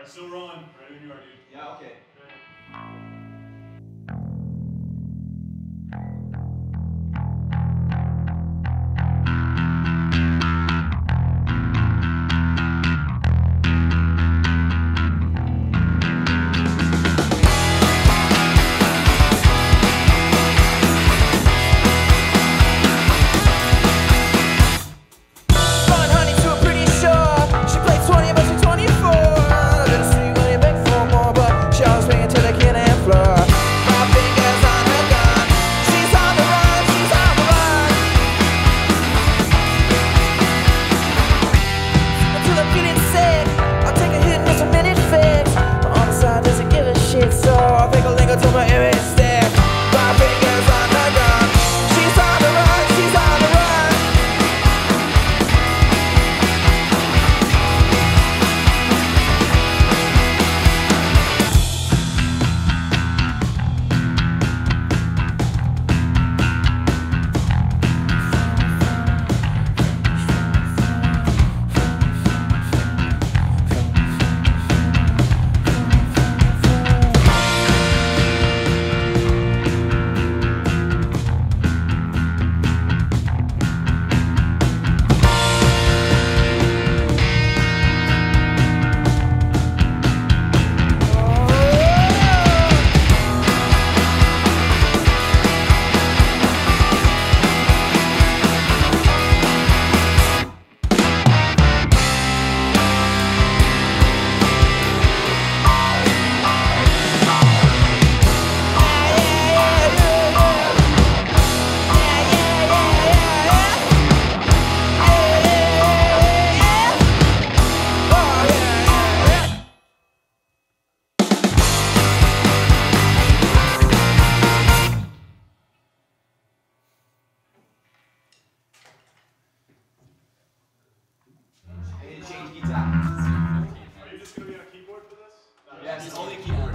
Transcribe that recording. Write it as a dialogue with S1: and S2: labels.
S1: Alright, still rolling. Right when you are, dude.
S2: Yeah, okay. only keep